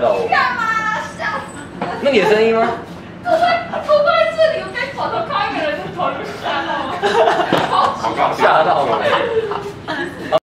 你。干嘛？吓死！那你的声音吗？我在我在这里，我再转头看一个人，就头就吓到了，好好搞笑。吓到我。